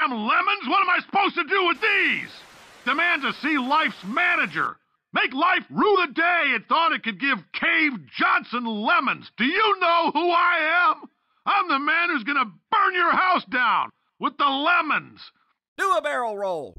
Damn lemons, what am I supposed to do with these? Demand to see Life's manager. Make Life rue the day it thought it could give Cave Johnson lemons. Do you know who I am? I'm the man who's gonna burn your house down with the lemons. Do a barrel roll.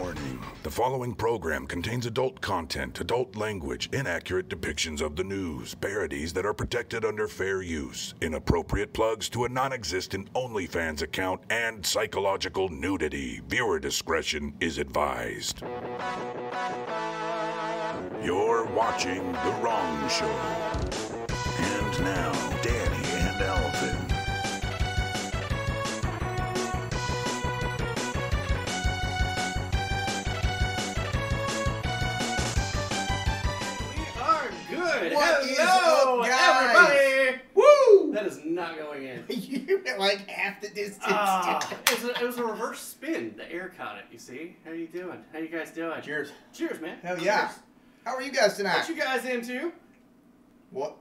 Warning the following program contains adult content, adult language, inaccurate depictions of the news, parodies that are protected under fair use, inappropriate plugs to a non existent OnlyFans account, and psychological nudity. Viewer discretion is advised. You're watching The Wrong Show. And now, Danny Hello, everybody. Woo! That is not going in. you went like half the distance. Ah, it, was a, it was a reverse spin. The air caught it. You see? How are you doing? How you guys doing? Cheers. Cheers, man. Hell yeah. Cheers. How are you guys tonight? What you guys into? What?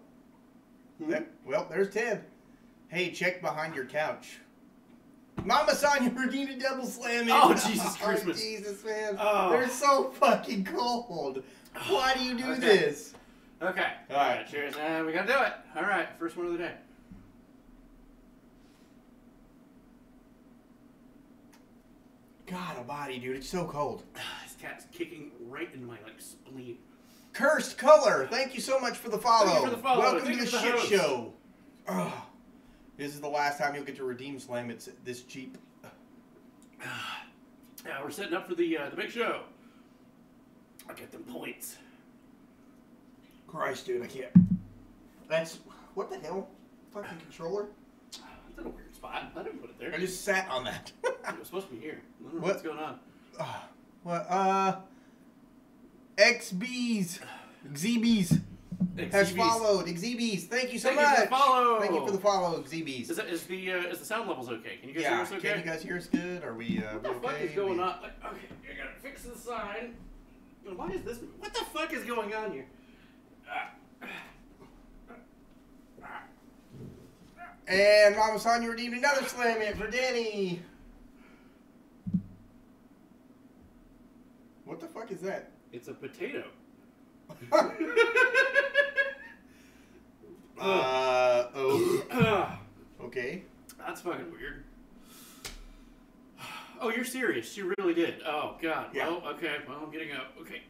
Hmm? Well, there's Ted. Hey, check behind your couch. Mama Sonia redeemed a double slam. in. Oh, Jesus Christmas. Jesus, man. Oh. They're so fucking cold. Why do you do Okay. this? Okay. All right. Cheers. And we gotta do it. All right. First one of the day. God a body, dude. It's so cold. This cat's kicking right into my like spleen. Cursed Color, thank you so much for the follow. Thank you for the follow. Welcome Thank to the the shit host. show. Ugh. This is the last time you'll get to redeem slam. It's this cheap. Yeah, we're setting up for the uh, the big show. I'll get them points. Christ, dude, I can't. That's what the hell? Fucking controller. That's in a weird spot. I didn't put it there. I just sat on that. It was supposed to be here. I don't know What? what's going on. what? Uh, XBs, XBs has followed. XBs, thank you so Thank you for much. the follow. Thank you for the follow, XBs. Is, that, is the uh, is the sound levels okay? Can you guys yeah, hear us okay? can you guys hear us good? Are we? Uh, what the we fuck okay? is going We- on? Okay, I gotta fix the sign. Why is this? What the fuck is going on here? And Mama Sonia redeemed another slam in for Danny. What the fuck is that? It's a potato. uh oh. Okay. That's fucking weird. Oh, you're serious? You really did? Oh God. Yeah. Well, okay. Well, I'm getting up. Okay.